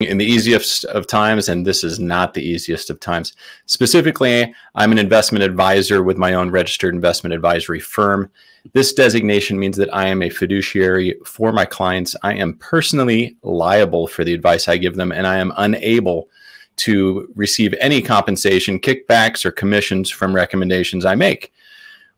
in the easiest of times, and this is not the easiest of times. Specifically, I'm an investment advisor with my own registered investment advisory firm. This designation means that I am a fiduciary for my clients. I am personally liable for the advice I give them, and I am unable to receive any compensation, kickbacks, or commissions from recommendations I make,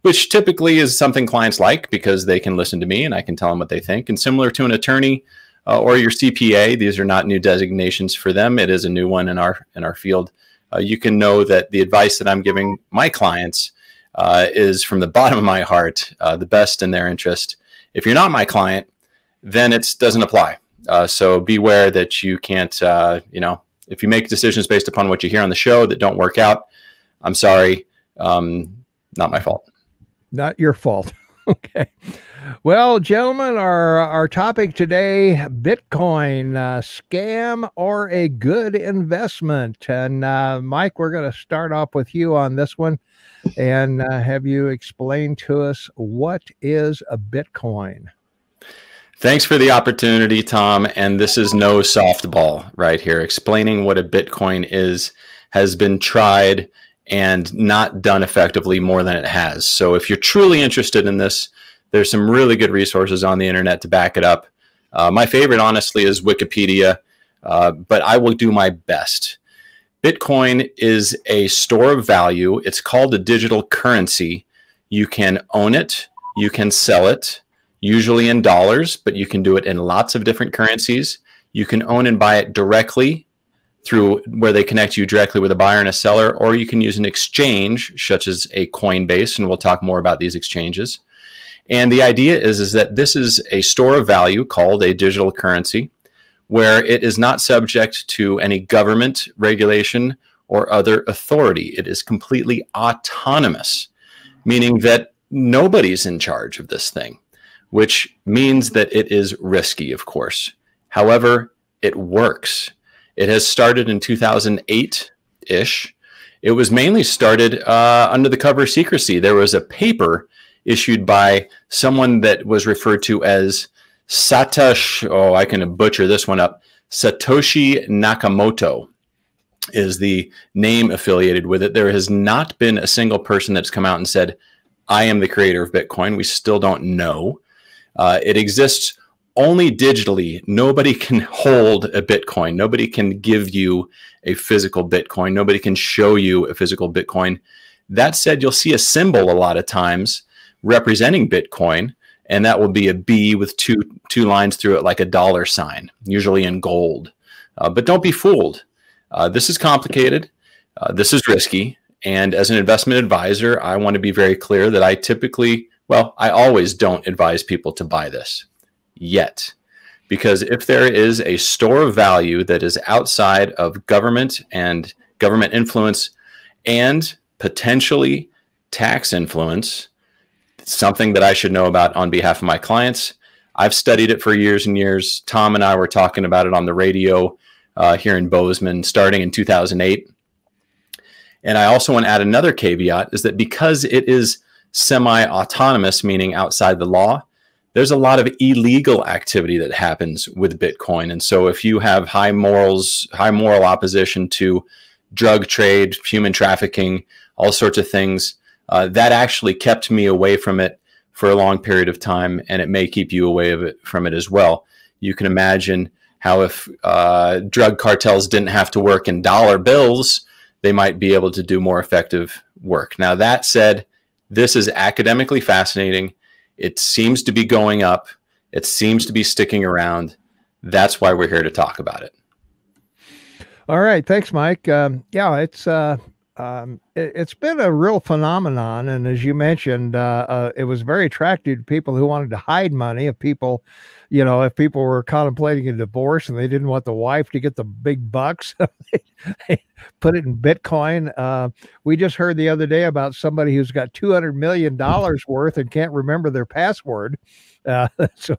which typically is something clients like because they can listen to me and I can tell them what they think. And similar to an attorney, uh, or your CPA. These are not new designations for them. It is a new one in our in our field. Uh, you can know that the advice that I'm giving my clients uh, is from the bottom of my heart, uh, the best in their interest. If you're not my client, then it doesn't apply. Uh, so beware that you can't, uh, you know, if you make decisions based upon what you hear on the show that don't work out, I'm sorry, um, not my fault. Not your fault. okay. Well, gentlemen, our our topic today: Bitcoin uh, scam or a good investment. And uh, Mike, we're going to start off with you on this one, and uh, have you explain to us what is a Bitcoin. Thanks for the opportunity, Tom. And this is no softball right here. Explaining what a Bitcoin is has been tried and not done effectively more than it has. So if you're truly interested in this, there's some really good resources on the internet to back it up. Uh, my favorite, honestly, is Wikipedia, uh, but I will do my best. Bitcoin is a store of value. It's called a digital currency. You can own it, you can sell it, usually in dollars, but you can do it in lots of different currencies. You can own and buy it directly through where they connect you directly with a buyer and a seller, or you can use an exchange such as a Coinbase, and we'll talk more about these exchanges. And the idea is, is that this is a store of value called a digital currency where it is not subject to any government regulation or other authority. It is completely autonomous, meaning that nobody's in charge of this thing, which means that it is risky, of course. However, it works. It has started in 2008 ish. It was mainly started uh, under the cover of secrecy. There was a paper issued by someone that was referred to as Satoshi. Oh, I can butcher this one up. Satoshi Nakamoto is the name affiliated with it. There has not been a single person that's come out and said, I am the creator of Bitcoin. We still don't know. Uh, it exists only digitally. Nobody can hold a Bitcoin. Nobody can give you a physical Bitcoin. Nobody can show you a physical Bitcoin. That said, you'll see a symbol a lot of times representing Bitcoin, and that will be a B with two two lines through it, like a dollar sign, usually in gold. Uh, but don't be fooled. Uh, this is complicated. Uh, this is risky. And as an investment advisor, I want to be very clear that I typically, well, I always don't advise people to buy this yet. Because if there is a store of value that is outside of government and government influence and potentially tax influence, something that I should know about on behalf of my clients. I've studied it for years and years. Tom and I were talking about it on the radio uh, here in Bozeman starting in 2008. And I also want to add another caveat is that because it is semi autonomous, meaning outside the law, there's a lot of illegal activity that happens with Bitcoin. And so if you have high morals, high moral opposition to drug trade, human trafficking, all sorts of things, uh, that actually kept me away from it for a long period of time, and it may keep you away of it from it as well. You can imagine how if uh, drug cartels didn't have to work in dollar bills, they might be able to do more effective work. Now, that said, this is academically fascinating. It seems to be going up. It seems to be sticking around. That's why we're here to talk about it. All right, thanks, Mike. Um, yeah, it's uh, um, it, has been a real phenomenon. And as you mentioned, uh, uh, it was very attractive to people who wanted to hide money. If people, you know, if people were contemplating a divorce and they didn't want the wife to get the big bucks, they put it in Bitcoin. Uh, we just heard the other day about somebody who's got $200 million worth and can't remember their password. Uh, so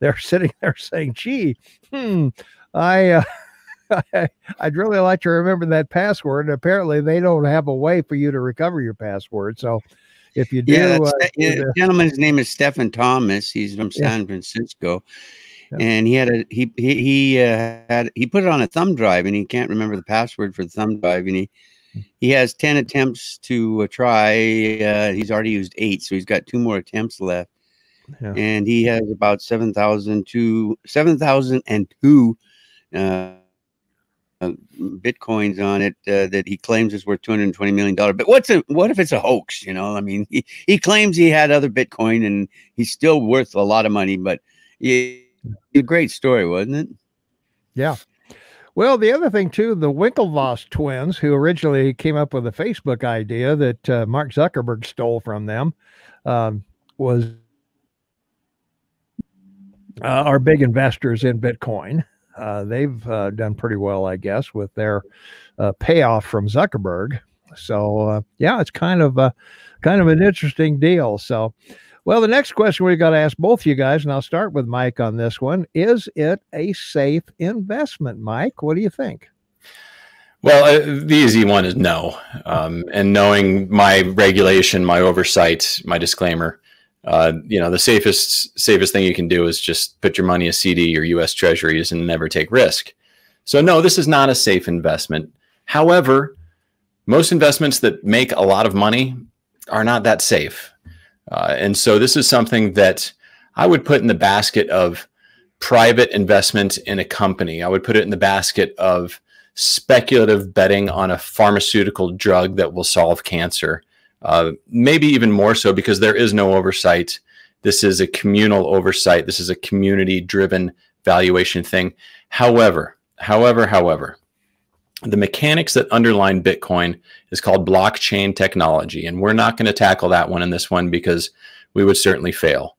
they, are sitting there saying, gee, hmm, I, uh, I'd really like to remember that password. Apparently, they don't have a way for you to recover your password. So, if you do, yeah, uh, yeah, the gentleman's name is Stephen Thomas. He's from San yeah. Francisco, yeah. and he had a he he he uh, had he put it on a thumb drive, and he can't remember the password for the thumb drive, and he he has ten attempts to uh, try. Uh, he's already used eight, so he's got two more attempts left, yeah. and he has about seven thousand two seven thousand and two. Uh, uh, bitcoins on it uh, that he claims is worth 220 million dollars. But what's a what if it's a hoax you know? I mean he, he claims he had other bitcoin and he's still worth a lot of money but he, a great story wasn't it? Yeah. Well the other thing too the winklevoss twins who originally came up with the facebook idea that uh, mark zuckerberg stole from them um, was uh, are big investors in bitcoin uh, they've uh, done pretty well, I guess, with their uh, payoff from Zuckerberg. So uh, yeah, it's kind of a kind of an interesting deal. So, well, the next question we've got to ask both you guys, and I'll start with Mike on this one: Is it a safe investment, Mike? What do you think? Well, uh, the easy one is no. Um, and knowing my regulation, my oversight, my disclaimer, uh, you know, the safest safest thing you can do is just put your money in CD or U.S. Treasuries and never take risk. So no, this is not a safe investment. However, most investments that make a lot of money are not that safe, uh, and so this is something that I would put in the basket of private investment in a company. I would put it in the basket of speculative betting on a pharmaceutical drug that will solve cancer uh, maybe even more so because there is no oversight. This is a communal oversight. This is a community driven valuation thing. However, however, however, the mechanics that underline Bitcoin is called blockchain technology. And we're not going to tackle that one in this one because we would certainly fail.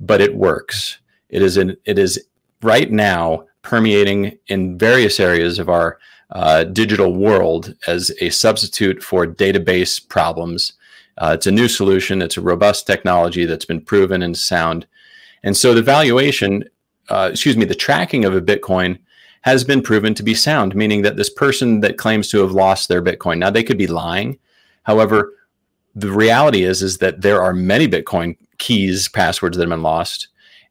But it works. It is an, it is right now permeating in various areas of our uh, digital world as a substitute for database problems. Uh, it's a new solution. It's a robust technology that's been proven and sound. And so the valuation, uh, excuse me, the tracking of a Bitcoin has been proven to be sound, meaning that this person that claims to have lost their Bitcoin, now they could be lying. However, the reality is, is that there are many Bitcoin keys, passwords that have been lost.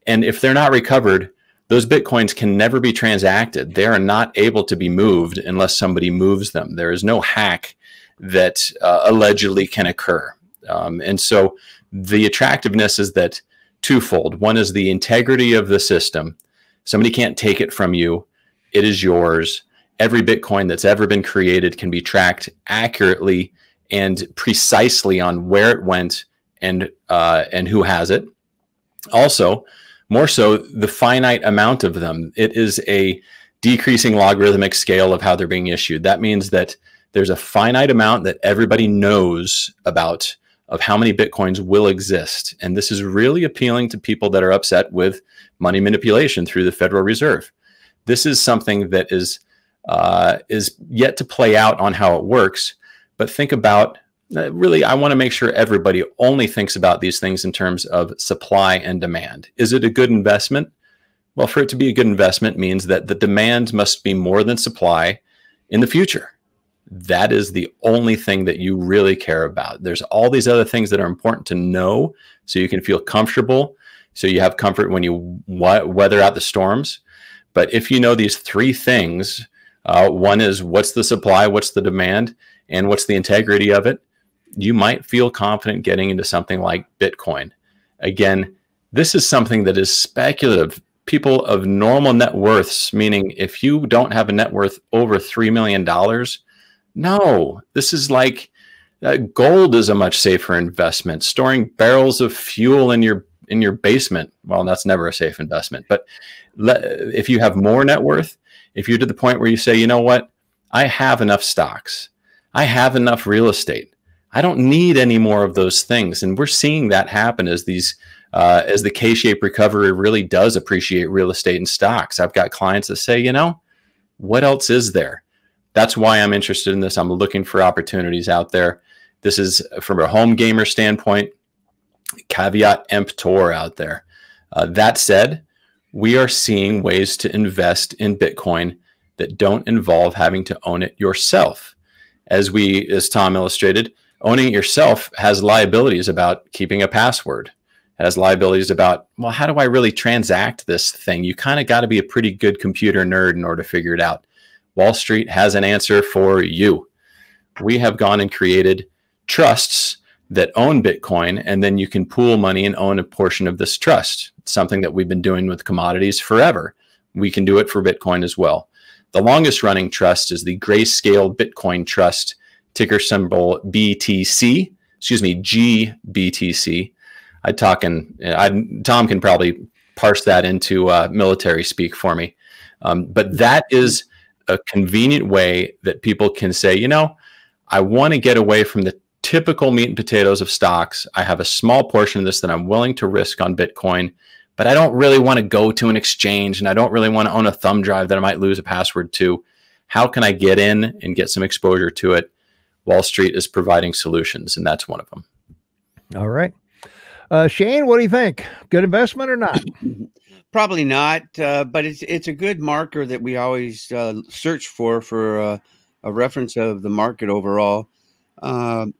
And if they're not recovered, those bitcoins can never be transacted. They are not able to be moved unless somebody moves them. There is no hack that uh, allegedly can occur. Um, and so the attractiveness is that twofold. One is the integrity of the system. Somebody can't take it from you. It is yours. Every Bitcoin that's ever been created can be tracked accurately and precisely on where it went and uh, and who has it. Also, more so the finite amount of them. It is a decreasing logarithmic scale of how they're being issued. That means that there's a finite amount that everybody knows about of how many bitcoins will exist. And this is really appealing to people that are upset with money manipulation through the Federal Reserve. This is something that is uh, is yet to play out on how it works. But think about really, I want to make sure everybody only thinks about these things in terms of supply and demand. Is it a good investment? Well, for it to be a good investment means that the demand must be more than supply in the future. That is the only thing that you really care about. There's all these other things that are important to know so you can feel comfortable, so you have comfort when you weather out the storms. But if you know these three things, uh, one is what's the supply, what's the demand, and what's the integrity of it you might feel confident getting into something like Bitcoin. Again, this is something that is speculative. People of normal net worths, meaning if you don't have a net worth over $3 million, no, this is like uh, gold is a much safer investment. Storing barrels of fuel in your in your basement, well, that's never a safe investment. But if you have more net worth, if you're to the point where you say, you know what, I have enough stocks, I have enough real estate, I don't need any more of those things. And we're seeing that happen as these uh, as the K-shaped recovery really does appreciate real estate and stocks. I've got clients that say, you know, what else is there? That's why I'm interested in this. I'm looking for opportunities out there. This is from a home gamer standpoint, caveat emptor out there. Uh, that said, we are seeing ways to invest in Bitcoin that don't involve having to own it yourself. As we, as Tom illustrated, owning it yourself has liabilities about keeping a password. Has liabilities about, well, how do I really transact this thing? You kind of got to be a pretty good computer nerd in order to figure it out. Wall Street has an answer for you. We have gone and created trusts that own Bitcoin, and then you can pool money and own a portion of this trust. It's something that we've been doing with commodities forever. We can do it for Bitcoin as well. The longest running trust is the Grayscale Bitcoin Trust, ticker symbol BTC, excuse me, GBTC. I talk and I, Tom can probably parse that into uh, military speak for me. Um, but that is a convenient way that people can say, you know, I want to get away from the typical meat and potatoes of stocks. I have a small portion of this that I'm willing to risk on Bitcoin, but I don't really want to go to an exchange and I don't really want to own a thumb drive that I might lose a password to. How can I get in and get some exposure to it? Wall Street is providing solutions, and that's one of them. All right. Uh, Shane, what do you think? Good investment or not? Probably not, uh, but it's it's a good marker that we always uh, search for for uh, a reference of the market overall. Um,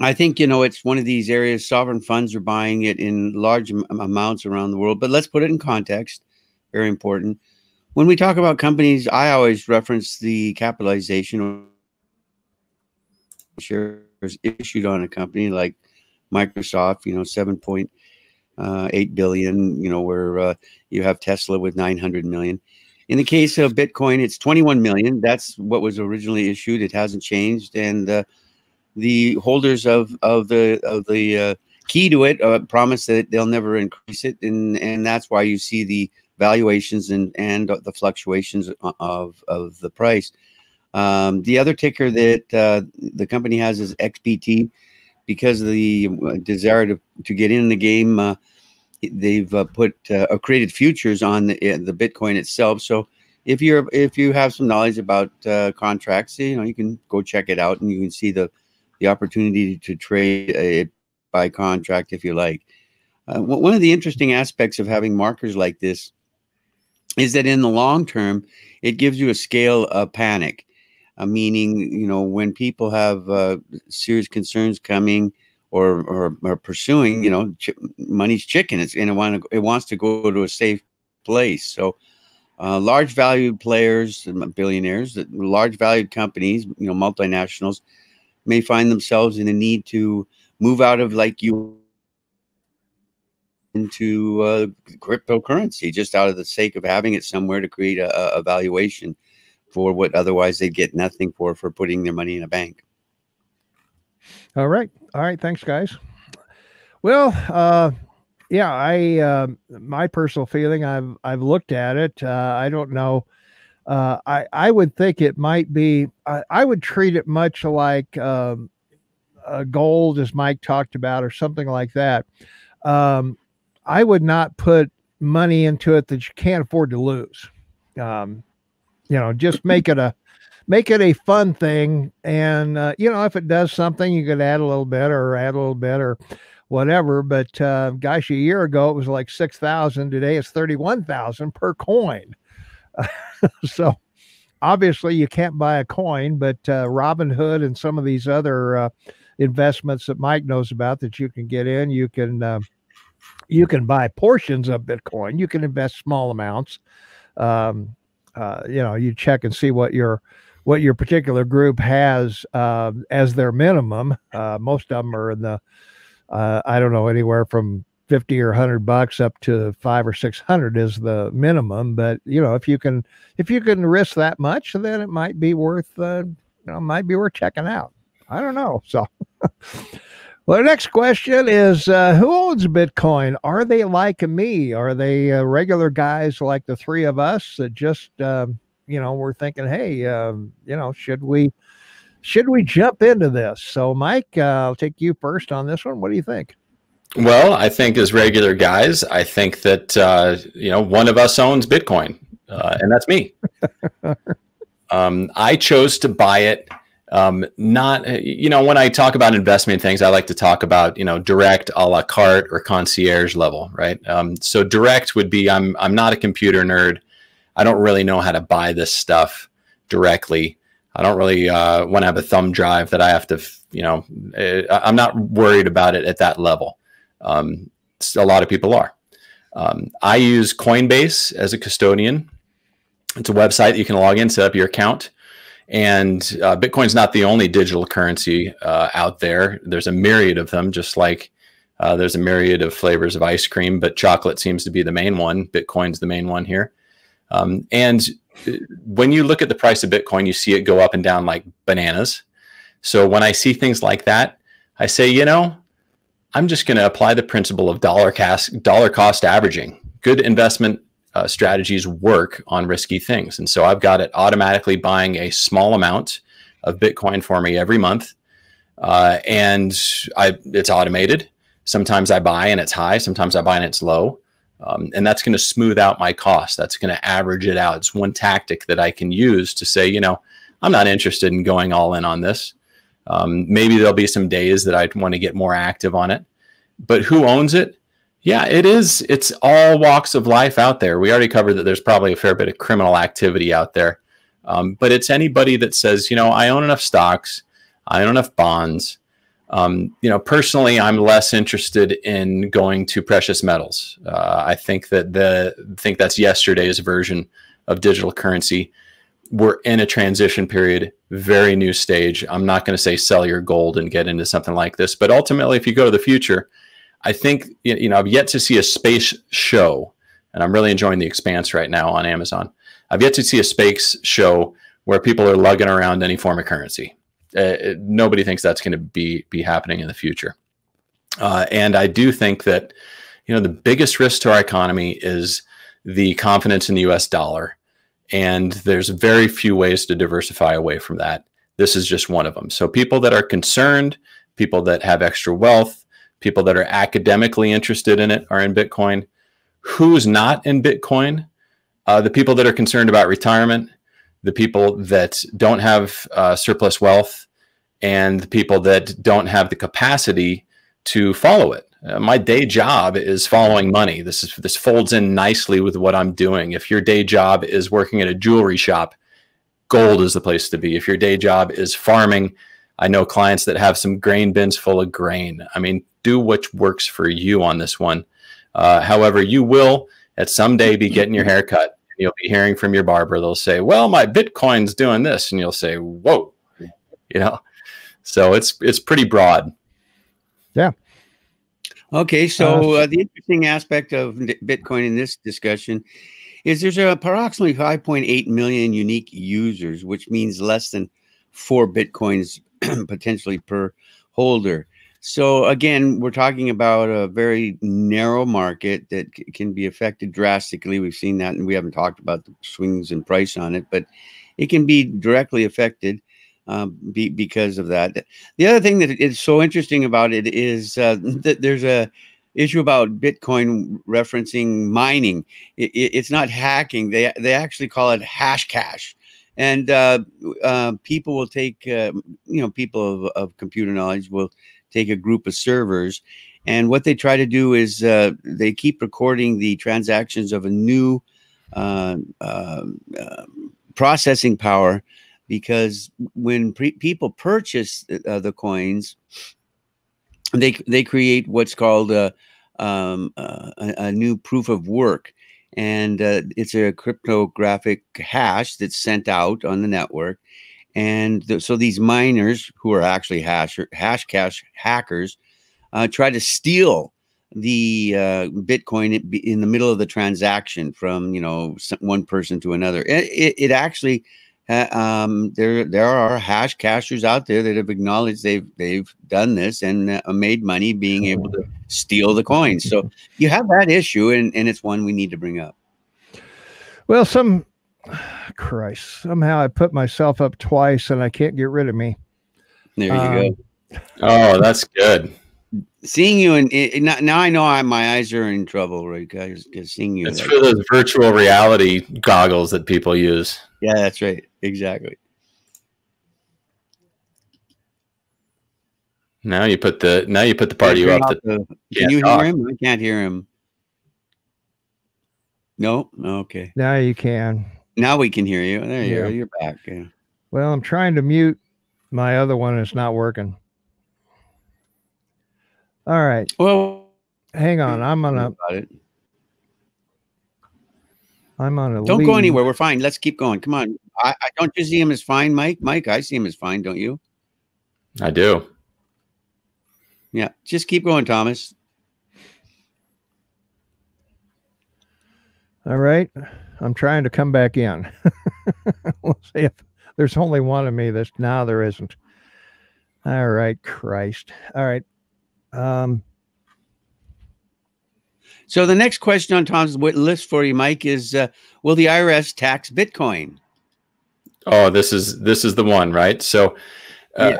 I think you know it's one of these areas. Sovereign funds are buying it in large amounts around the world. But let's put it in context. Very important. When we talk about companies, I always reference the capitalization shares issued on a company like Microsoft. You know, seven point uh, eight billion. You know, where uh, you have Tesla with nine hundred million. In the case of Bitcoin, it's 21 million. That's what was originally issued. It hasn't changed, and uh, the holders of of the of the uh, key to it uh, promise that they'll never increase it, and and that's why you see the valuations and and the fluctuations of of the price. Um, the other ticker that uh, the company has is XBT because of the uh, desire to, to get in the game. Uh, they've uh, put uh, created futures on the, the Bitcoin itself. So if you're if you have some knowledge about uh, contracts, you know you can go check it out and you can see the the opportunity to trade it by contract if you like. Uh, one of the interesting aspects of having markers like this is that in the long term, it gives you a scale of panic, uh, meaning, you know, when people have uh, serious concerns coming or, or, pursuing, you know, ch money's chicken. It's, and it, want to, it wants to go to a safe place. So, uh, large valued players, billionaires, large valued companies, you know, multinationals, may find themselves in a need to move out of like you into uh, cryptocurrency just out of the sake of having it somewhere to create a, a valuation for what otherwise they'd get nothing for for putting their money in a bank. All right. All right. Thanks, guys. Well, uh, yeah, I uh, my personal feeling, I've I've looked at it. Uh, I don't know uh, I I would think it might be. I, I would treat it much like um, gold, as Mike talked about, or something like that. Um, I would not put money into it that you can't afford to lose. Um, you know, just make it a make it a fun thing, and uh, you know, if it does something, you could add a little bit or add a little bit or whatever. But uh, gosh, a year ago it was like six thousand. Today it's thirty one thousand per coin. so obviously you can't buy a coin, but uh, Robinhood and some of these other uh, investments that Mike knows about that you can get in, you can uh, you can buy portions of Bitcoin. You can invest small amounts. Um, uh, you know, you check and see what your what your particular group has uh, as their minimum. Uh, most of them are in the I don't know anywhere from 50 or 100 bucks up to five or 600 is the minimum. But you know if you can if you can risk that much then it might be worth uh, you know might be worth checking out. I don't know so well the next question is uh, who owns bitcoin are they like me are they uh, regular guys like the three of us that just um, you know we're thinking hey um, you know should we should we jump into this so mike uh, i'll take you first on this one what do you think well, I think as regular guys, I think that uh, you know one of us owns Bitcoin, uh, and that's me. um, I chose to buy it. Um, not you know when I talk about investment things, I like to talk about you know direct, a la carte, or concierge level, right? Um, so direct would be I'm I'm not a computer nerd. I don't really know how to buy this stuff directly. I don't really uh, want to have a thumb drive that I have to, you know, eh, I'm not worried about it at that level. Um, a lot of people are. Um, I use Coinbase as a custodian. It's a website you can log in, set up your account. And uh, Bitcoin's not the only digital currency uh, out there. There's a myriad of them, just like uh, there's a myriad of flavors of ice cream, but chocolate seems to be the main one. Bitcoin's the main one here. Um, and uh, when you look at the price of Bitcoin, you see it go up and down like bananas. So when I see things like that, I say, you know, I'm just going to apply the principle of dollar cost dollar cost averaging. Good investment uh, strategies work on risky things, and so I've got it automatically buying a small amount of Bitcoin for me every month, uh, and I it's automated. Sometimes I buy and it's high. Sometimes I buy and it's low. Um, and that's going to smooth out my cost. That's going to average it out. It's one tactic that I can use to say, you know, I'm not interested in going all in on this. Um, maybe there'll be some days that I'd want to get more active on it. But who owns it? Yeah, it is. It's all walks of life out there. We already covered that there's probably a fair bit of criminal activity out there. Um, but it's anybody that says, you know, I own enough stocks, I own enough bonds. Um, you know, personally, I'm less interested in going to precious metals. Uh, I think that the think that's yesterday's version of digital currency we're in a transition period, very new stage. I'm not going to say sell your gold and get into something like this, but ultimately, if you go to the future, I think you know I've yet to see a space show, and I'm really enjoying the Expanse right now on Amazon. I've yet to see a space show where people are lugging around any form of currency. Uh, nobody thinks that's going to be be happening in the future, uh, and I do think that you know the biggest risk to our economy is the confidence in the U.S. dollar and there's very few ways to diversify away from that. This is just one of them. So people that are concerned, people that have extra wealth, people that are academically interested in it are in Bitcoin. Who's not in Bitcoin? Uh, the people that are concerned about retirement, the people that don't have uh, surplus wealth, and the people that don't have the capacity to follow it. Uh, my day job is following money. This is this folds in nicely with what I'm doing. If your day job is working at a jewelry shop, gold is the place to be. If your day job is farming, I know clients that have some grain bins full of grain. I mean, do what works for you on this one. Uh, however, you will at some day be getting your hair cut. You'll be hearing from your barber. They'll say, "Well, my Bitcoin's doing this," and you'll say, "Whoa," you know. So it's it's pretty broad. Yeah. Okay, so uh, the interesting aspect of Bitcoin in this discussion is there's approximately 5.8 million unique users, which means less than four Bitcoins potentially per holder. So again, we're talking about a very narrow market that can be affected drastically. We've seen that, and we haven't talked about the swings in price on it, but it can be directly affected um, be, because of that. The other thing that is so interesting about it is uh, that there's a issue about Bitcoin referencing mining. It, it's not hacking. They they actually call it hash cash, and uh, uh, people will take uh, you know people of, of computer knowledge will take a group of servers. And what they try to do is uh, they keep recording the transactions of a new uh, um, processing power because when people purchase uh, the coins, they they create what's called a, um, uh, a, new proof of work, and uh, it's a cryptographic hash that's sent out on the network. And th- so these miners, who are actually hash hash cash hackers, uh, try to steal the uh, Bitcoin in the middle of the transaction from you know one person to another. It, it, it actually um, there there are hash cashers out there that have acknowledged they've they've done this and uh, made money being able to steal the coins. So you have that issue, and and it's one we need to bring up. Well, some Christ, somehow I put myself up twice, and I can't get rid of me. There you um, go. Oh, that's good. Seeing you and now I know I, my eyes are in trouble, right, guys? Because seeing you. It's like, for those virtual reality goggles that people use. Yeah, that's right. Exactly. Now you put the now you put the party up. The, can you talk. hear him? I can't hear him. No. Okay. Now you can. Now we can hear you. There you yeah. go. You're back. Yeah. Well, I'm trying to mute my other one. It's not working. All right. Well, hang on. I'm on a. I'm on a. Don't lead. go anywhere. We're fine. Let's keep going. Come on. I, I don't you see him as fine, Mike? Mike, I see him as fine, don't you? I do. Yeah. Just keep going, Thomas. All right. I'm trying to come back in. we'll see if there's only one of me. This now there isn't. All right, Christ. All right. Um, So the next question on Tom's list for you, Mike, is uh, will the IRS tax Bitcoin? Oh, this is this is the one, right? So, uh,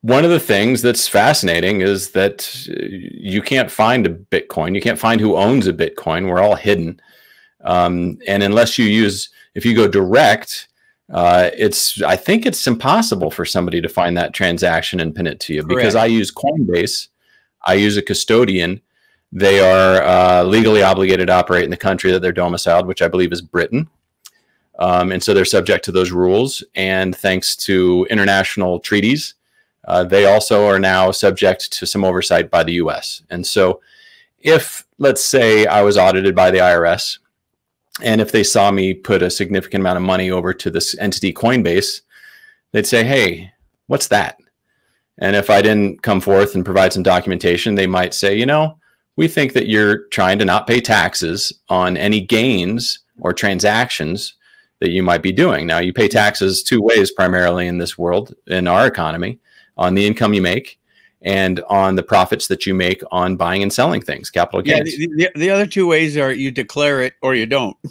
one of the things that's fascinating is that uh, you can't find a Bitcoin. You can't find who owns a Bitcoin. We're all hidden, um, and unless you use, if you go direct, uh, it's I think it's impossible for somebody to find that transaction and pin it to you because I use Coinbase, I use a custodian. They are uh, legally obligated to operate in the country that they're domiciled, which I believe is Britain. Um, and so they're subject to those rules. And thanks to international treaties, uh, they also are now subject to some oversight by the US. And so, if let's say I was audited by the IRS, and if they saw me put a significant amount of money over to this entity Coinbase, they'd say, Hey, what's that? And if I didn't come forth and provide some documentation, they might say, You know, we think that you're trying to not pay taxes on any gains or transactions that you might be doing. Now, you pay taxes two ways primarily in this world, in our economy, on the income you make and on the profits that you make on buying and selling things, capital Yeah, gains. the, the, the other two ways are you declare it or you don't.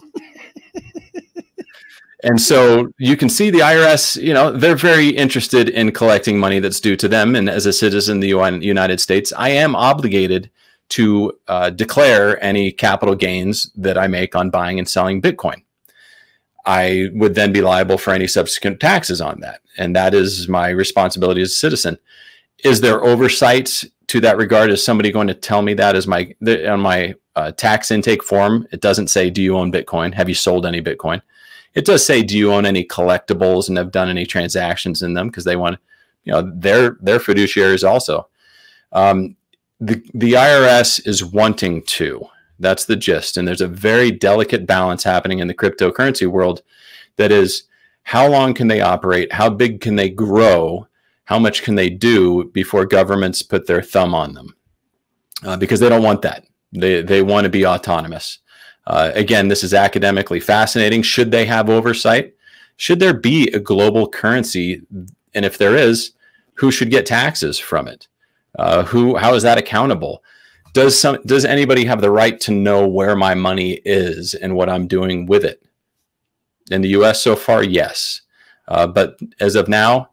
And so you can see the IRS, you know, they're very interested in collecting money that's due to them. And as a citizen of the United States, I am obligated to uh, declare any capital gains that I make on buying and selling Bitcoin. I would then be liable for any subsequent taxes on that. And that is my responsibility as a citizen. Is there oversight to that regard? Is somebody going to tell me that as my the, on my uh, tax intake form? It doesn't say, "Do you own Bitcoin? Have you sold any Bitcoin?" It does say, "Do you own any collectibles and have done any transactions in them?" Because they want, you know, they're they're fiduciaries also. Um, the the IRS is wanting to. That's the gist, and there's a very delicate balance happening in the cryptocurrency world. That is, how long can they operate? How big can they grow? How much can they do before governments put their thumb on them? Uh, because they don't want that. They they want to be autonomous. Uh, again, this is academically fascinating. Should they have oversight? Should there be a global currency? And if there is, who should get taxes from it? Uh, who? How is that accountable? Does some? Does anybody have the right to know where my money is and what I'm doing with it? In the U.S. so far, yes, uh, but as of now,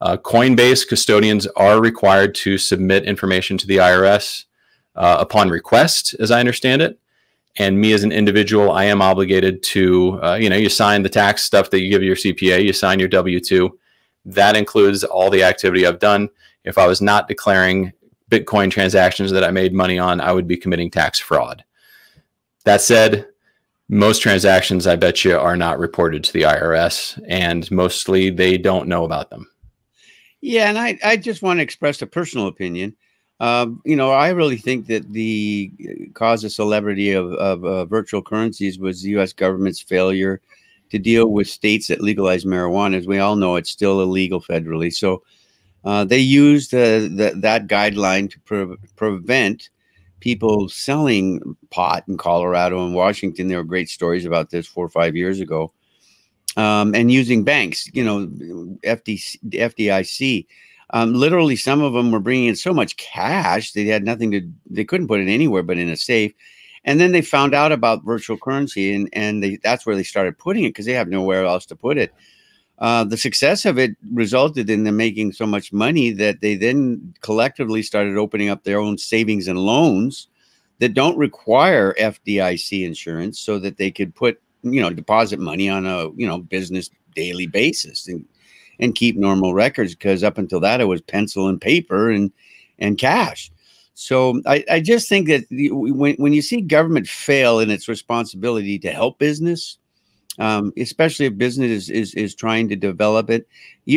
uh, Coinbase custodians are required to submit information to the IRS uh, upon request, as I understand it and me as an individual, I am obligated to, uh, you know, you sign the tax stuff that you give your CPA, you sign your W 2. That includes all the activity I've done. If I was not declaring Bitcoin transactions that I made money on, I would be committing tax fraud. That said, most transactions, I bet you, are not reported to the IRS, and mostly they don't know about them. Yeah, and I, I just want to express a personal opinion. Um, you know, I really think that the cause of celebrity of, of uh, virtual currencies was the U.S. government's failure to deal with states that legalize marijuana. As we all know, it's still illegal federally. So uh, they used uh, the, that guideline to pre- prevent people selling pot in Colorado and Washington. There were great stories about this four or five years ago. Um, and using banks, you know, FDC, FDIC. Um, literally, some of them were bringing in so much cash they had nothing to, they couldn't put it anywhere but in a safe. And then they found out about virtual currency, and and they, that's where they started putting it because they have nowhere else to put it. Uh, the success of it resulted in them making so much money that they then collectively started opening up their own savings and loans that don't require FDIC insurance, so that they could put you know deposit money on a you know business daily basis and and keep normal records because up until that it was pencil and paper and and cash. So I, I just think that when when you see government fail in its responsibility to help business, um, especially if business is, is is trying to develop it,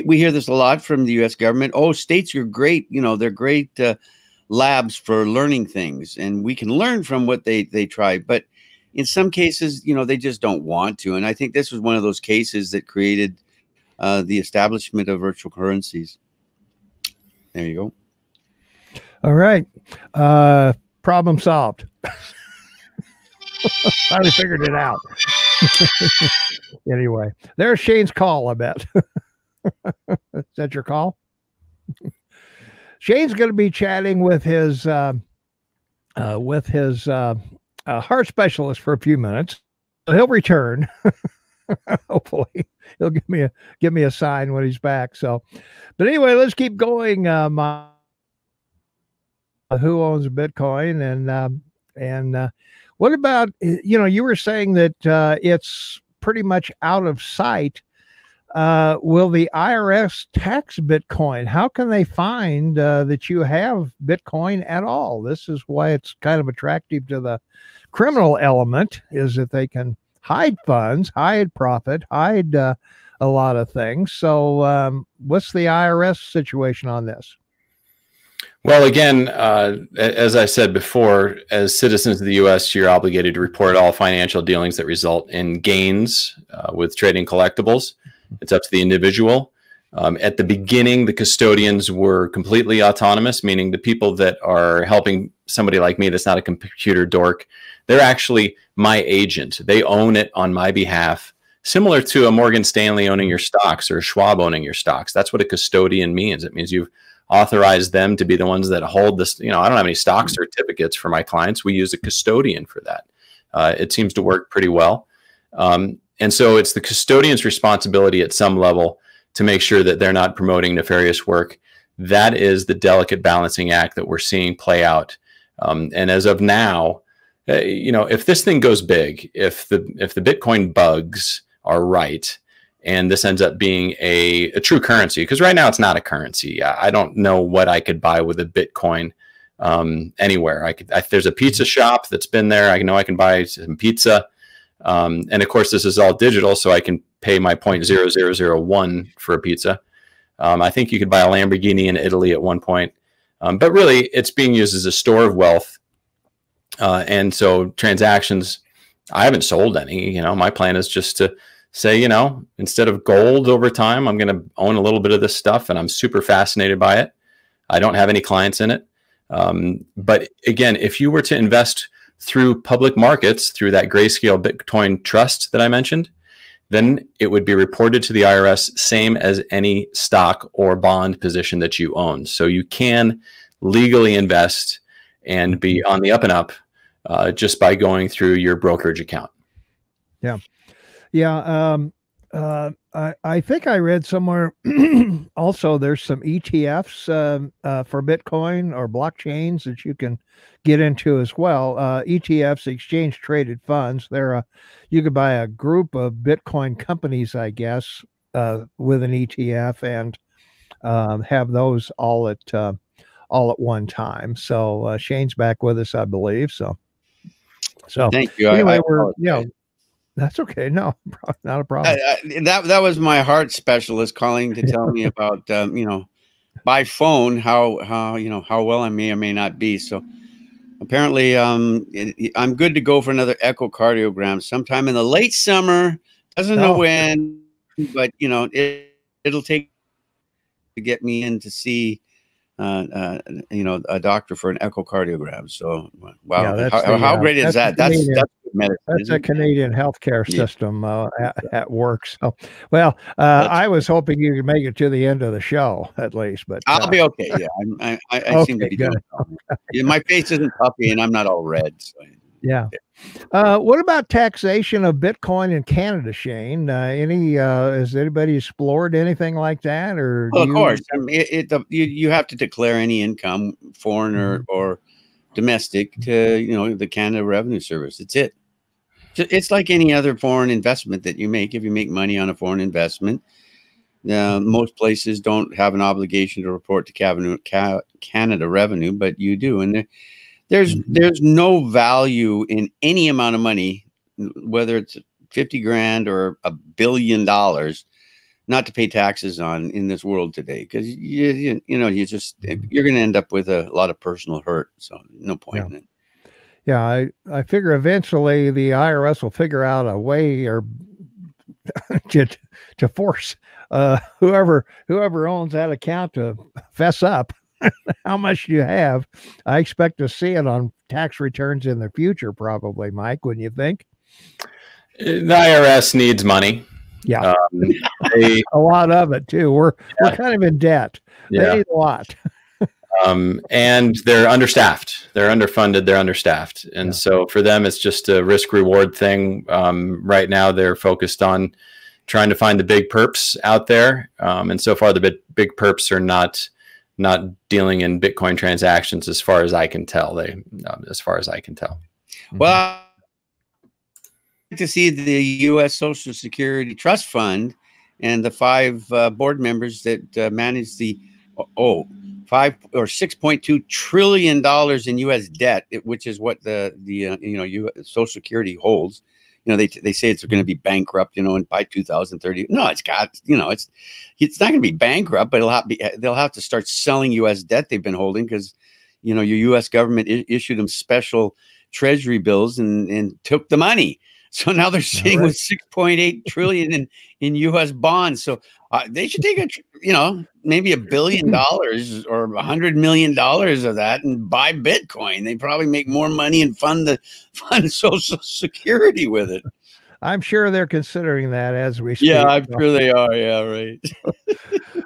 we hear this a lot from the U.S. government. Oh, states are great, you know, they're great uh, labs for learning things, and we can learn from what they they try. But in some cases, you know, they just don't want to. And I think this was one of those cases that created uh, the establishment of virtual currencies. There you go. All right. Uh, problem solved. Finally figured it out. anyway, there's Shane's call, I bet. Is that your call? Shane's going to be chatting with his uh, uh, with his uh, uh, heart specialist for a few minutes. He'll return. Hopefully, he'll give me a give me a sign when he's back. So, but anyway, let's keep going. Uh, my, who owns Bitcoin and um, and uh, what about you know you were saying that uh, it's pretty much out of sight. Uh, will the IRS tax Bitcoin? How can they find uh, that you have Bitcoin at all? This is why it's kind of attractive to the criminal element is that they can hide funds, hide profit, hide uh, a lot of things. So, um, what's the IRS situation on this? Well, again, uh, as I said before, as citizens of the U.S., you're obligated to report all financial dealings that result in gains uh, with trading collectibles. It's up to the individual. Um, at the beginning, the custodians were completely autonomous, meaning the people that are helping somebody like me that's not a computer dork, they're actually my agent. They own it on my behalf, similar to a Morgan Stanley owning your stocks or Schwab owning your stocks. That's what a custodian means. It means you've authorize them to be the ones that hold this. You know, I don't have any stock mm-hmm. certificates for my clients. We use a custodian for that. Uh, it seems to work pretty well. Um, and so it's the custodian's responsibility at some level to make sure that they're not promoting nefarious work. That is the delicate balancing act that we're seeing play out. Um, and as of now, uh, you know, if this thing goes big, if the if the Bitcoin bugs are right, and this ends up being a, a true currency because right now it's not a currency. I, I, don't know what I could buy with a Bitcoin um, anywhere. I could. I, there's a pizza shop that's been there. I know I can buy some pizza, um, and of course this is all digital, so I can pay my 0.0001 for a pizza. Um, I think you could buy a Lamborghini in Italy at one point, um, but really it's being used as a store of wealth, uh, and so transactions. I haven't sold any. You know, my plan is just to say, you know, instead of gold over time, I'm going to own a little bit of this stuff and I'm super fascinated by it. I don't have any clients in it. Um, but again, if you were to invest through public markets, through that grayscale Bitcoin trust that I mentioned, then it would be reported to the IRS same as any stock or bond position that you own. So you can legally invest and be on the up and up uh, just by going through your brokerage account. Yeah. Yeah. Um, uh, I, I think I read somewhere also there's some ETFs um, uh, for Bitcoin or blockchains that you can get into as well. Uh, ETFs, exchange traded funds. They're a, you could buy a group of Bitcoin companies, I guess, uh, with an ETF and um, have those all at uh, all at one time. So uh, Shane's back with us, I believe. So, so thank you. Anyway, I, I we're you know that's okay. No, not a problem. that that was my heart specialist calling to tell me about um, you know by phone how how you know how well I may or may not be. So apparently, um, it, I'm good to go for another echocardiogram sometime in the late summer. Doesn't know oh. when, but you know it it'll take to get me in to see uh, uh, you know, a doctor for an echocardiogram. So, wow, yeah, how, how, great is that? That's that's medicine. That's a Canadian healthcare system uh, at, at, work. So, well, uh, I was hoping you could make it to the end of the show at least, but I'll be uh, okay. Yeah, I, I, I okay, seem to be good. Doing My face isn't puffy, and I'm not all red. So. Yeah. Uh, what about taxation of Bitcoin in Canada, Shane? Uh, any uh, has anybody explored anything like that, or well, of you... course, I mean, it, it you you have to declare any income, foreign or, mm-hmm. or domestic, to you know the Canada Revenue Service. It's it. It's like any other foreign investment that you make. If you make money on a foreign investment, uh, most places don't have an obligation to report to Canada Revenue, but you do, and there's mm-hmm. there's no value in any amount of money, whether it's 50 grand or a billion dollars, not to pay taxes on in this world today because you, you, you know you just you're going to end up with a lot of personal hurt so no point Yeah. in it Yeah, I, I figure eventually the IRS will figure out a way or to to force uh, whoever whoever owns that account to fess up how much you have. I expect to see it on tax returns in the future, probably, Mike. Wouldn't you think? The IRS needs money. Yeah. Um, they, A lot of it too. We're we're kind of in debt. They yeah. need a lot. Um, and they're understaffed. They're underfunded. They're understaffed, and Yeah. so for them, it's just a risk reward thing. Um, right now, they're focused on trying to find the big perps out there, um, and so far, the big, big perps are not not dealing in Bitcoin transactions, as far as I can tell. They, um, as far as I can tell. Well, I'd like to see the U.S. Social Security Trust Fund and the five uh, board members that uh, manage the oh five or six point two trillion dollars in U.S. debt, which is what the the uh, you know U- Social Security holds. You know, they they say it's going to be bankrupt. You know, and by 2030, no, it's got you know it's it's not going to be bankrupt, but it'll have be they'll have to start selling U.S. debt they've been holding because you know your U.S. government I- issued them special treasury bills and, and took the money. So now they're sitting right. with 6.8 trillion in, in US bonds. So uh, they should take a, you know, maybe a billion dollars or a hundred million dollars of that and buy Bitcoin. They probably make more money and fund the fund social security with it. I'm sure they're considering that as we speak. Yeah, I'm sure they are. Yeah, right.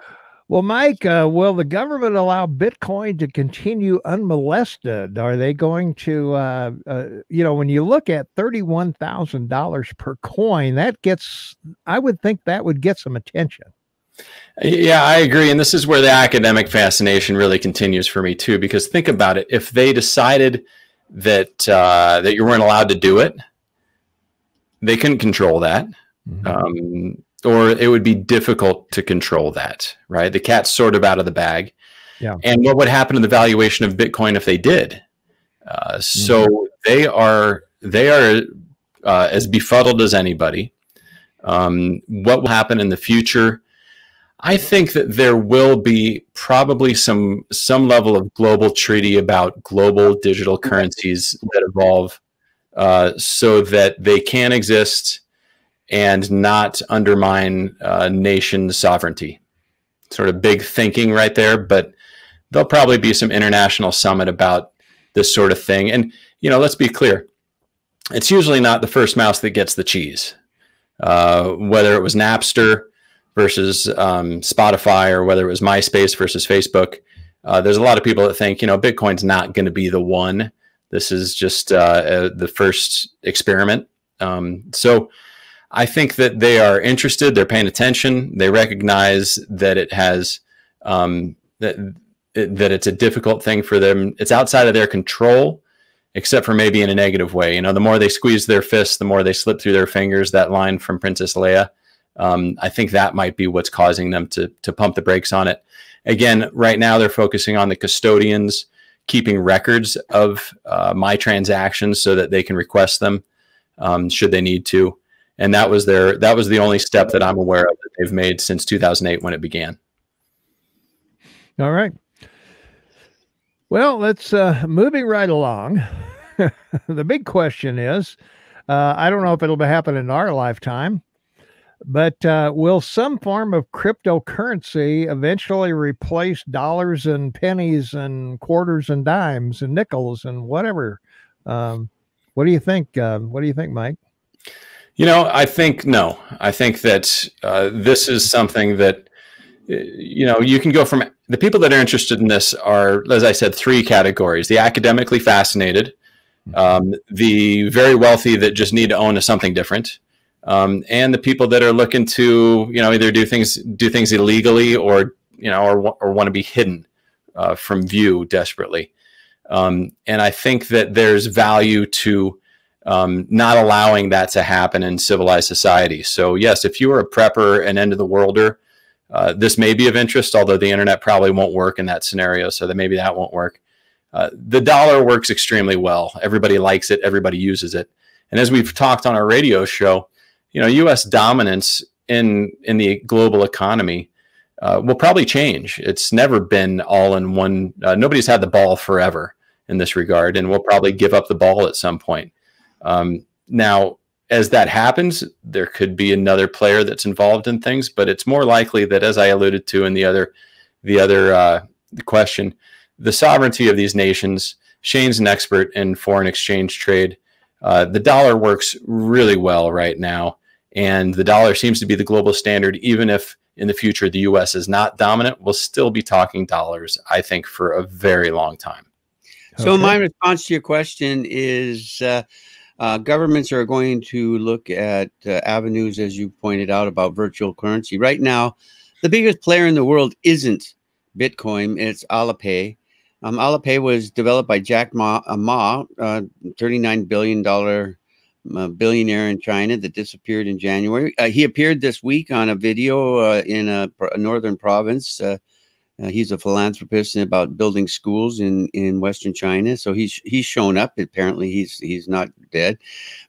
Well, Mike, uh, will the government allow Bitcoin to continue unmolested? Are they going to, uh, uh, you know, when you look at thirty-one thousand dollars per coin, that gets, I would think that would get some attention. Yeah, I agree. And this is where the academic fascination really continues for me too, because think about it. If they decided that uh, that you weren't allowed to do it, they couldn't control that. Um, or it would be difficult to control that, right? The cat's sort of out of the bag. Yeah. And what would happen to the valuation of Bitcoin if they did? Uh, so they are they are uh, as befuddled as anybody. Um, what will happen in the future? I think that there will be probably some some level of global treaty about global digital currencies that evolve uh, so that they can exist and not undermine uh, nation sovereignty. Sort of big thinking right there, but there'll probably be some international summit about this sort of thing. And you know, let's be clear: it's usually not the first mouse that gets the cheese. Uh, whether it was Napster versus um, Spotify or whether it was MySpace versus Facebook, uh, there's a lot of people that think you know Bitcoin's not going to be the one. This is just uh, uh, the first experiment. Um, so I think that they are interested. They're paying attention. They recognize that it has um, that that it's a difficult thing for them. It's outside of their control, except for maybe in a negative way. You know, the more they squeeze their fists, the more they slip through their fingers. That line from Princess Leia. Um, I think that might be what's causing them to to pump the brakes on it. Again, right now they're focusing on the custodians keeping records of uh, my transactions so that they can request them um, should they need to. And that was their that was the only step that I'm aware of that they've made since 2008 when it began. All right. Well, let's uh, moving right along. the big question is, uh, I don't know if it'll happen in our lifetime, but uh, will some form of cryptocurrency eventually replace dollars and pennies and quarters and dimes and nickels and whatever? Um, what do you think? Uh, what do you think, Mike? You know, I think no. I think that uh, this is something that uh, you know you can go from the people that are interested in this are, as I said, three categories: the academically fascinated, um, the very wealthy that just need to own a something different, um, and the people that are looking to you know either do things do things illegally or you know or or want to be hidden uh, from view desperately. Um, and I think that there's value to um, not allowing that to happen in civilized society. So yes, if you are a prepper and end of the worlder, uh, this may be of interest, although the internet probably won't work in that scenario. So that maybe that won't work. Uh, the dollar works extremely well. Everybody likes it. Everybody uses it. And as we've talked on our radio show, you know, U.S. dominance in in the global economy uh, will probably change. It's never been all in one. Uh, nobody's had the ball forever in this regard, and we'll probably give up the ball at some point. Um, now, as that happens, there could be another player that's involved in things, but it's more likely that, as I alluded to in the other the other uh, the question, the sovereignty of these nations. Shane's an expert in foreign exchange trade. Uh, the dollar works really well right now, and the dollar seems to be the global standard, even if in the future the US is not dominant, we'll still be talking dollars, I think, for a very long time. So, okay. my response to your question is uh, uh, governments are going to look at uh, avenues, as you pointed out, about virtual currency. Right now, the biggest player in the world isn't Bitcoin, it's Alipay. Um, Alipay was developed by Jack Ma, uh, Ma uh, $39 billion a billionaire in China that disappeared in January. Uh, he appeared this week on a video uh, in a, a, northern province. Uh, uh, he's a philanthropist about building schools in, in Western China. So he's he's shown up. Apparently, he's he's not dead,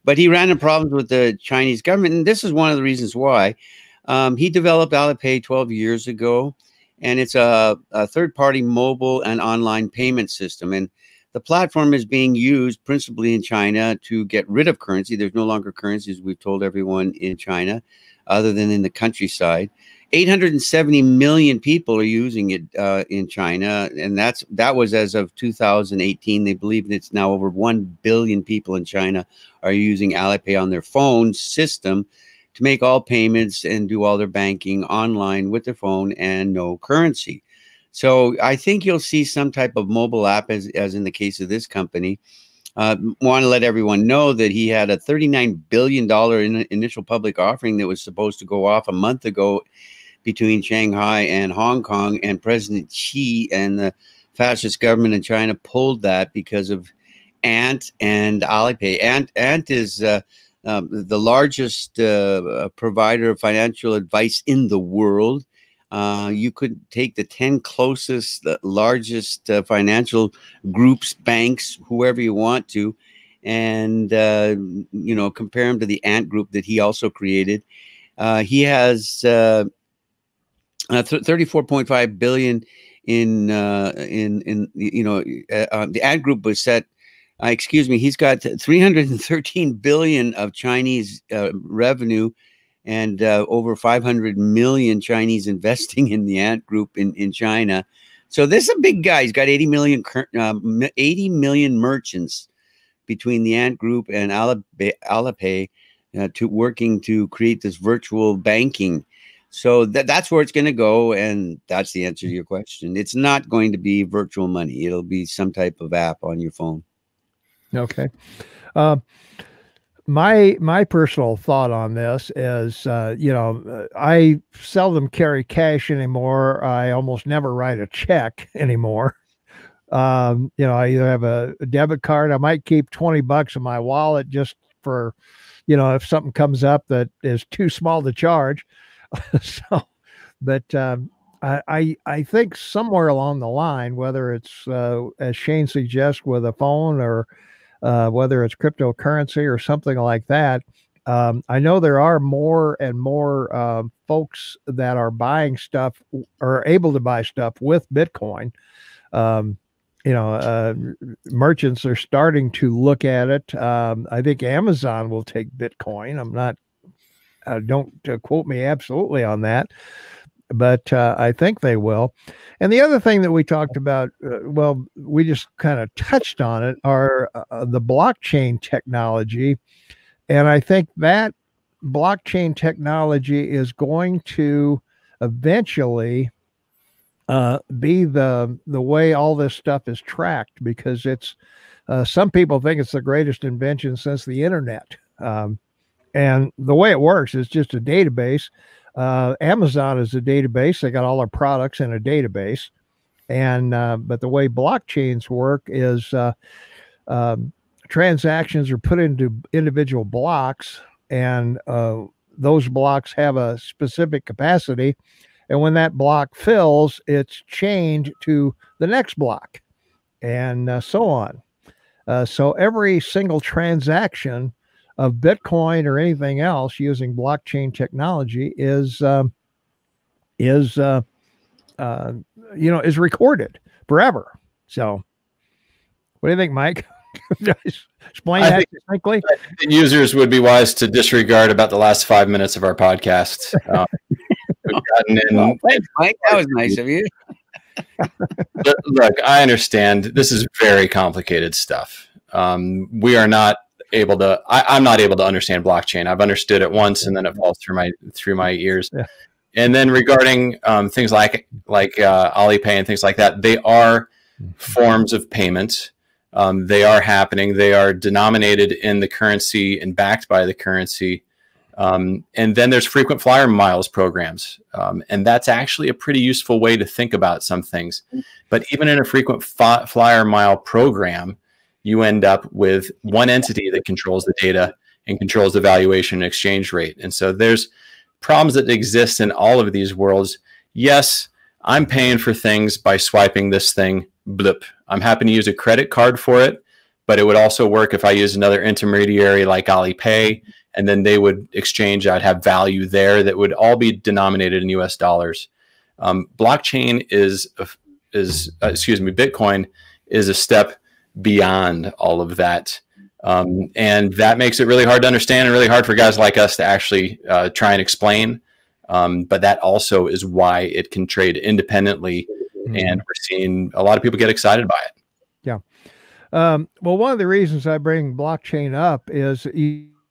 but he ran into problems with the Chinese government, and this is one of the reasons why. Um, he developed Alipay 12 years ago, and it's a, a third-party mobile and online payment system. And the platform is being used principally in China to get rid of currency. There's no longer currencies, we've told everyone in China, other than in the countryside. 870 million people are using it uh, in China, and that's that was as of 2018. They believe it's now over 1 billion people in China are using Alipay on their phone system to make all payments and do all their banking online with their phone and no currency. So I think you'll see some type of mobile app, as, as in the case of this company. Uh, Want to let everyone know that he had a $39 billion in, initial public offering that was supposed to go off a month ago between Shanghai and Hong Kong, and President Xi and the fascist government in China pulled that because of Ant and Alipay. Ant Ant is uh, um, the largest uh, provider of financial advice in the world. Uh, you could take the 10 closest, the largest uh, financial groups, banks, whoever you want to, and, uh, you know, compare them to the Ant Group that he also created. Uh, he has uh, 34.5 billion in, in, in, you know, the Ant Group was set uh, excuse me, he's got 313 billion of Chinese uh, revenue and uh, over 500 million Chinese investing in the Ant Group in, in China. So this is a big guy. He's got 80 million, um, 80 million merchants between the Ant Group and Alipay, Alipay uh, to working to create this virtual banking. So that, that's where it's going to go. And that's the answer to your question. It's not going to be virtual money. It'll be some type of app on your phone. Okay. Uh, my my personal thought on this is uh, you know i seldom carry cash anymore. I almost never write a check anymore. Um, you know i either have a, a, debit card. I might keep 20 bucks in my wallet just for you know if something comes up that is too small to charge. So but um, I, I, I think somewhere along the line, whether it's uh, as Shane suggests with a phone or uh, whether it's cryptocurrency or something like that. Um, I know there are more and more uh, folks that are buying stuff or able to buy stuff with Bitcoin. Um, you know, uh, merchants are starting to look at it. Um, I think Amazon will take Bitcoin. I'm not, uh, don't uh, quote me absolutely on that, but uh, I think they will. And the other thing that we talked about, uh, well, we just kind of touched on it, are uh, uh, the blockchain technology. And I think that blockchain technology is going to eventually uh, be the the way all this stuff is tracked because it's uh, some people think it's the greatest invention since the internet. Um, and the way it works is just a database uh, Amazon is a database. They got all their products in a database. And uh, but the way blockchains work is uh, um, transactions are put into individual blocks, and uh, those blocks have a specific capacity. And when that block fills, it's chained to the next block, and uh, so on. Uh, so every single transaction of Bitcoin or anything else using blockchain technology is um, is uh, uh, you know is recorded forever. So, what do you think, Mike? Explain I that think, users would be wise to disregard about the last five minutes of our podcast. Uh, in, well, thanks, Mike. That was nice of you. look, I understand this is very complicated stuff. Um, we are not able to. I, am not able to understand blockchain. I've understood it once, and then it falls through my through my ears. Yeah. And then regarding um, things like like uh, Alipay and things like that, they are mm-hmm. forms of payment. Um, they are happening. They are denominated in the currency and backed by the currency. Um, and then there's frequent flyer miles programs. Um, and that's actually a pretty useful way to think about some things. But even in a frequent flyer mile program, you end up with one entity that controls the data and controls the valuation and exchange rate. And so there's problems that exist in all of these worlds. Yes, I'm paying for things by swiping this thing, blip. I'm happy to use a credit card for it, but it would also work if I use another intermediary like Alipay and then they would exchange. I'd have value there that would all be denominated in U.S. dollars. Um, blockchain is is uh, excuse me, Bitcoin is a step beyond all of that, um, and that makes it really hard to understand and really hard for guys like us to actually uh, try and explain. Um, but that also is why it can trade independently, mm-hmm. and we're seeing a lot of people get excited by it. Yeah. Um, well, one of the reasons I bring blockchain up is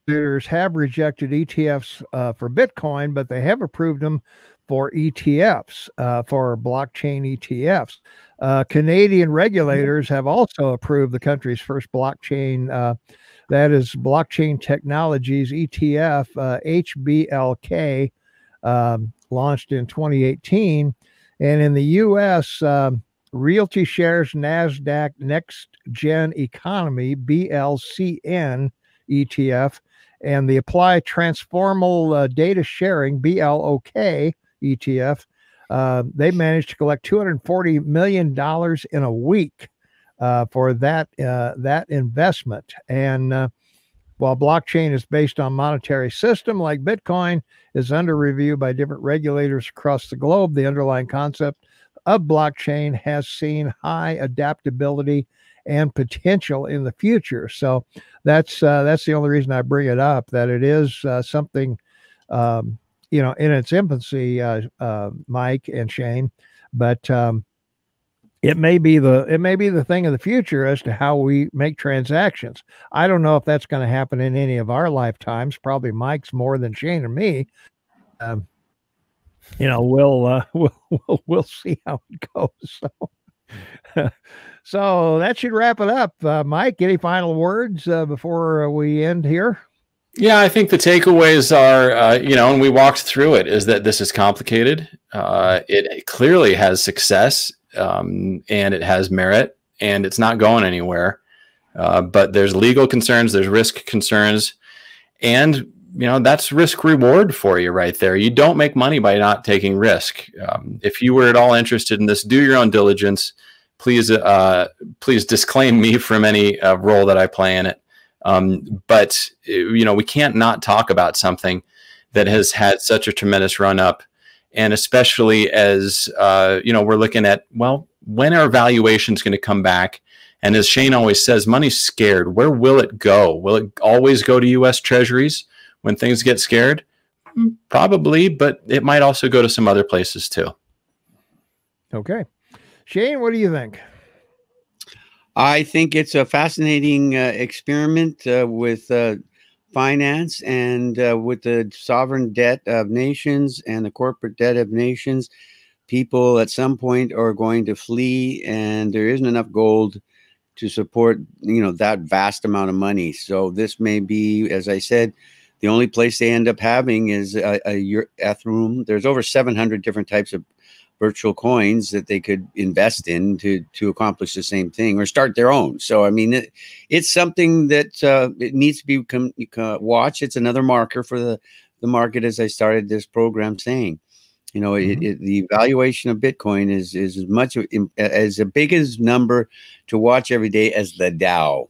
regulators have rejected ETFs uh, for Bitcoin, but they have approved them for ETFs, uh, for blockchain ETFs. Uh, Canadian regulators have also approved the country's first blockchain, uh, that is Blockchain Technologies ETF, HBLK, uh, um, launched in 2018. And in the US, um, Reality Shares NASDAQ Next Gen Economy, BLCN ETF, and the Apply Transformal uh, Data Sharing BLOK ETF. Uh, they managed to collect 240 million dollars in a week uh, for that uh, that investment. And uh, while blockchain is based on monetary system like Bitcoin is under review by different regulators across the globe, the underlying concept of blockchain has seen high adaptability and potential in the future. So that's uh, that's the only reason I bring it up. That it is uh, something, um, you know, in its infancy, uh, uh Mike and Shane, but um, it may be the it may be the thing of the future as to how we make transactions. I don't know if that's going to happen in any of our lifetimes. Probably Mike's more than Shane or me. Um, you know, we'll, uh, we'll we'll see how it goes. So. So that should wrap it up. Uh, Mike, any final words uh, before we end here? Yeah, I think the takeaways are, uh, you know, and we walked through it, is that this is complicated. Uh, it clearly has success um, and it has merit and it's not going anywhere. Uh, but there's legal concerns, there's risk concerns, and you know that's risk reward for you right there. You don't make money by not taking risk. Um, if you were at all interested in this, do your own diligence please uh, please disclaim me from any uh, role that I play in it. Um, but you know, we can't not talk about something that has had such a tremendous run up, and especially as uh, you know, we're looking at well, when are valuations going to come back? And as Shane always says, money's scared. Where will it go? Will it always go to U.S. Treasuries when things get scared? Probably, but it might also go to some other places too. Okay. Shane, what do you think? I think it's a fascinating uh, experiment uh, with uh, finance and uh, with the sovereign debt of nations and the corporate debt of nations. People at some point are going to flee, and there isn't enough gold to support you know that vast amount of money. So this may be, as I said, the only place they end up having is a, a Ethereum. There's over 700 different types of virtual coins that they could invest in to to accomplish the same thing or start their own. So I mean, it, it's something that uh, it needs to be com- uh, watched. It's another marker for the the market, as I started this program saying. You know, mm-hmm. it, it, the valuation of Bitcoin is is as much as a biggest number to watch every day as the Dow.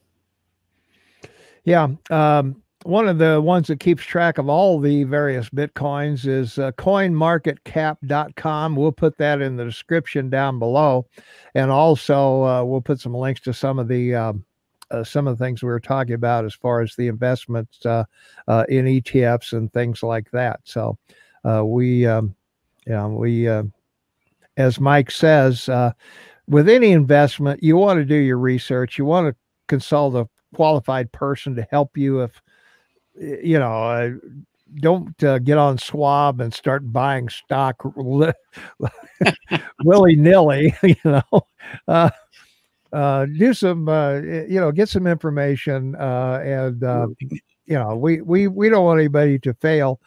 Yeah. Um, one of the ones that keeps track of all the various bitcoins is uh, coinmarketcap.com. We'll put that in the description down below, and also uh, we'll put some links to some of the um, uh, some of the things we were talking about as far as the investments uh, uh, in ETFs and things like that. So uh, we, um, yeah, we, as Mike says, with any investment, you want to do your research. You want to consult a qualified person to help you if you know uh, don't uh, get on Schwab and start buying stock willy-nilly you know? Uh, uh, do some uh, you know get some information uh, and you know we we we don't want anybody to fail.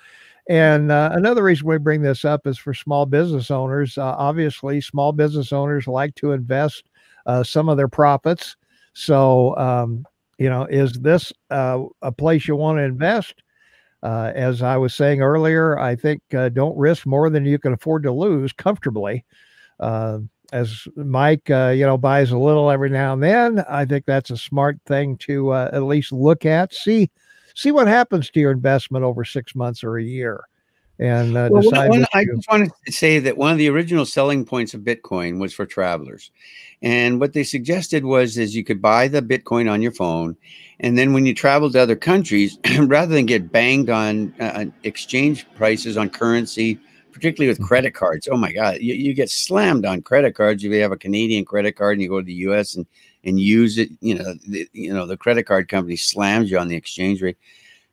And another reason we bring this up is for small business owners. Obviously small business owners like to invest some of their profits. So um, you know, is this uh, a place you want to invest? Uh, as I was saying earlier, I think uh, don't risk more than you can afford to lose comfortably. Uh, as Mike, uh, you know, buys a little every now and then, I think that's a smart thing to uh, at least look at, see, see what happens to your investment over six months or a year and uh, well, decide. One, I just want to say that one of the original selling points of Bitcoin was for travelers, and what they suggested was is you could buy the Bitcoin on your phone, and then when you travel to other countries, rather than get banged on uh, exchange prices on currency, particularly with mm-hmm. credit cards. Oh my God, you, you get slammed on credit cards if you have a Canadian credit card and you go to the U.S. and and use it. You know, the, you know the credit card company slams you on the exchange rate.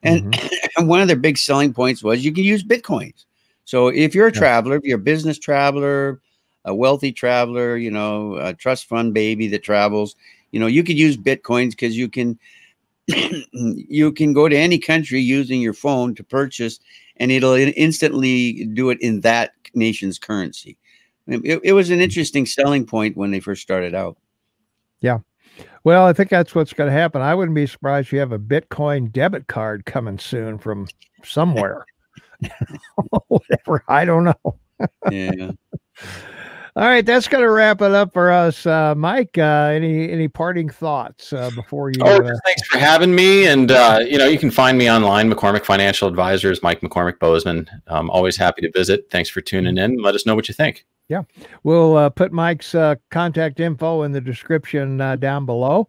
And, mm-hmm. one of their big selling points was you can use Bitcoins. So if you're a traveler, if you're a business traveler, a wealthy traveler, you know, a trust fund baby that travels, you know, you could use Bitcoins because you can you can go to any country using your phone to purchase and it'll instantly do it in that nation's currency. It, it was an interesting selling point when they first started out. Yeah. Well, I think that's what's going to happen. I wouldn't be surprised if you have a Bitcoin debit card coming soon from somewhere. Whatever. I don't know. yeah. All right, that's going to wrap it up for us, uh, Mike. Uh, any any parting thoughts uh, before you? Oh, uh, thanks for having me. And uh, you know, you can find me online, McCormick Financial Advisors, Mike McCormick Bozeman. I'm always happy to visit. Thanks for tuning in. Let us know what you think. Yeah, we'll uh, put Mike's uh, contact info in the description uh, down below.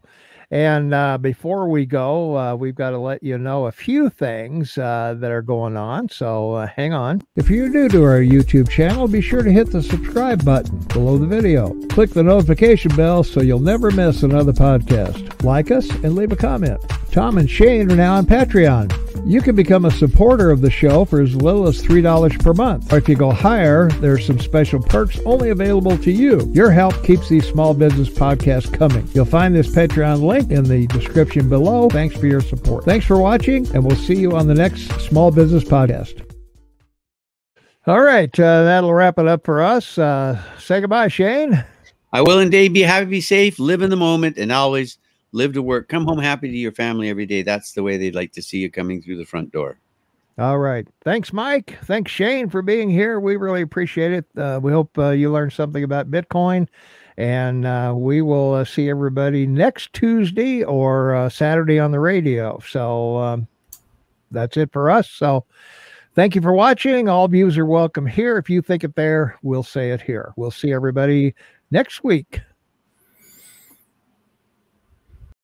And uh, before we go, uh, we've got to let you know a few things uh, that are going on. So uh, hang on. If you're new to our YouTube channel, be sure to hit the subscribe button below the video. Click the notification bell so you'll never miss another podcast. Like us and leave a comment. Tom and Shane are now on Patreon. You can become a supporter of the show for as little as $3 per month. Or if you go higher, there are some special perks only available to you. Your help keeps these small business podcasts coming. You'll find this Patreon link in the description below. Thanks for your support. Thanks for watching, and we'll see you on the next Small Business Podcast. All right, uh, that'll wrap it up for us. Uh, say goodbye, Shane. I will indeed be happy, be safe, live in the moment, and always live to work, come home happy to your family every day. That's the way they'd like to see you coming through the front door. All right. Thanks, Mike. Thanks, Shane, for being here. We really appreciate it. Uh, we hope uh, you learned something about Bitcoin. And uh, we will uh, see everybody next Tuesday or uh, Saturday on the radio. So um, that's it for us. So thank you for watching. All views are welcome here. If you think it there, we'll say it here. We'll see everybody next week.